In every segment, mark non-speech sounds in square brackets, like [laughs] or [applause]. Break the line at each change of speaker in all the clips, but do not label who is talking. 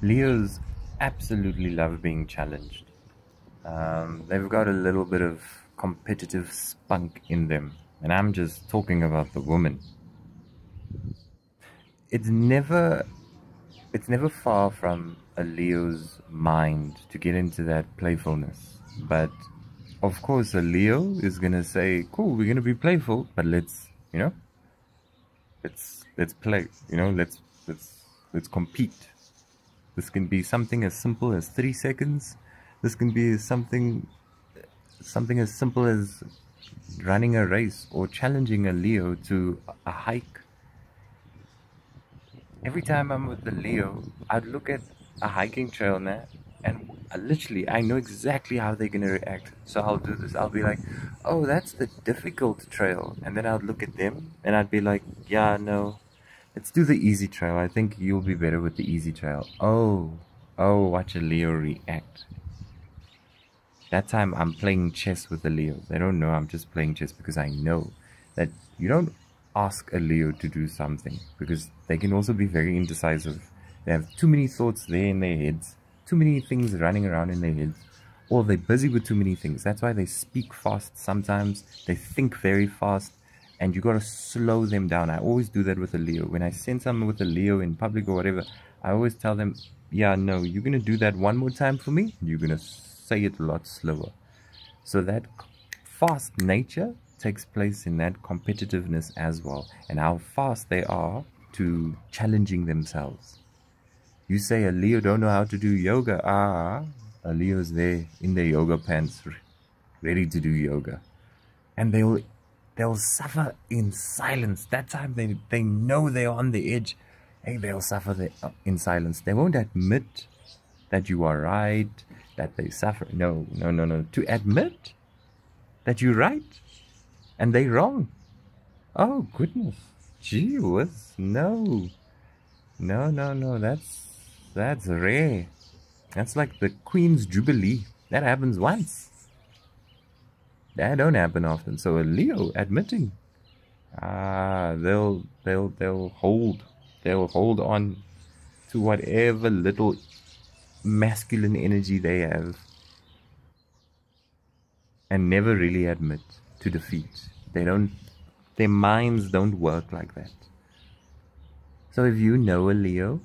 Leos absolutely love being challenged. Um, they've got a little bit of competitive spunk in them, and I'm just talking about the woman. It's never, it's never far from a Leo's mind to get into that playfulness, but of course, a Leo is gonna say, "Cool, we're gonna be playful, but let's, you know, let's let's play, you know, let's let's let's compete." This can be something as simple as three seconds. This can be something something as simple as running a race or challenging a Leo to a hike. Every time I'm with the Leo, I'd look at a hiking trail now and literally I know exactly how they're gonna react. So I'll do this. I'll be like, "Oh, that's the difficult trail," and then I'll look at them and I'd be like, "Yeah, no, let's do the easy trail. I think you'll be better with the easy trail." Oh, oh, watch a Leo react. That time I'm playing chess with a Leo. They don't know I'm just playing chess because I know that you don't ask a Leo to do something because they can also be very indecisive. They have too many thoughts there in their heads too many things running around in their heads or they're busy with too many things. That's why they speak fast sometimes. They think very fast and you got to slow them down. I always do that with a Leo. When I send someone with a Leo in public or whatever, I always tell them, yeah, no, you're to do that one more time for me. You're to say it a lot slower. So that fast nature takes place in that competitiveness as well and how fast they are to challenging themselves. You say a Leo don't know how to do yoga. Ah, a Leo's there in their yoga pants, [laughs] ready to do yoga. And they'll they'll suffer in silence. That time they, they know they're on the edge. Hey, they'll suffer the, uh, in silence. They won't admit that you are right, that they suffer. No, no, no, no. To admit that you're right and they're wrong. Oh, goodness. Gee whiz. No. No, no, no. That's that's rare. That's like the Queen's Jubilee. That happens once. That don't happen often. So a Leo admitting, ah, they'll they'll they'll hold they'll hold on to whatever little masculine energy they have and never really admit to defeat. They don't their minds don't work like that. So if you know a Leo,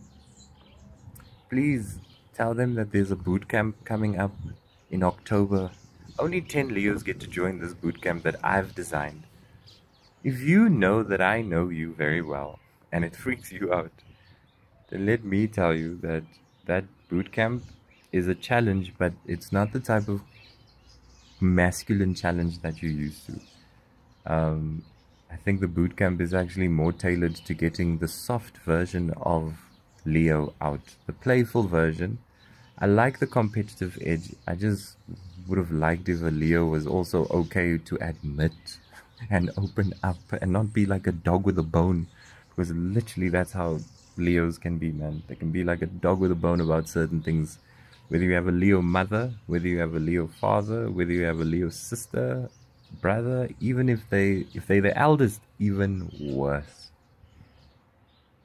please tell them that there's a boot camp coming up in October. Only 10 Leos get to join this boot camp that I've designed. If you know that I know you very well and it freaks you out, then let me tell you that that boot camp is a challenge, but it's not the type of masculine challenge that you're used to. Um, I think the boot camp is actually more tailored to getting the soft version of Leo out. The playful version. I like the competitive edge. I just would have liked if a Leo was also okay to admit and open up and not be like a dog with a bone. Because literally that's how Leos can be, man. They can be like a dog with a bone about certain things. Whether you have a Leo mother, whether you have a Leo father, whether you have a Leo sister, brother, even if they if they're the eldest, even worse.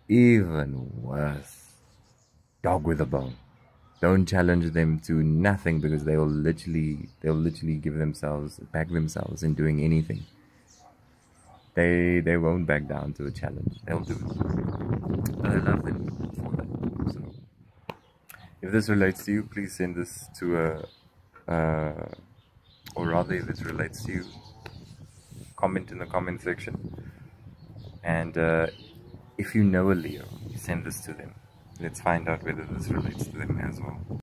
Even worse. Dog with a bone. Don't challenge them to nothing because they will literally they'll literally give themselves back themselves in doing anything. They they won't back down to a challenge. They'll do it. But I love them for that. So if this relates to you, please send this to a uh, or rather if this relates to you, comment in the comment section. And uh, if you know a Leo, send this to them. Let's find out whether this relates to them as well.